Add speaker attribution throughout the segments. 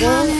Speaker 1: Come.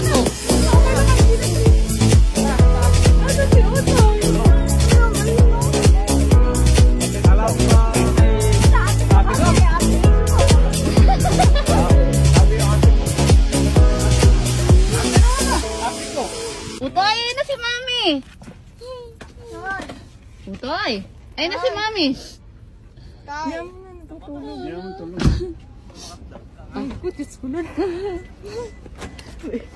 Speaker 1: ako. Utoy, ayun na si Mami. Utoy, ayun na si Mami.
Speaker 2: Yan mo na natutulog.
Speaker 3: Yan, tulog.
Speaker 2: Ay, kutis ko na. 对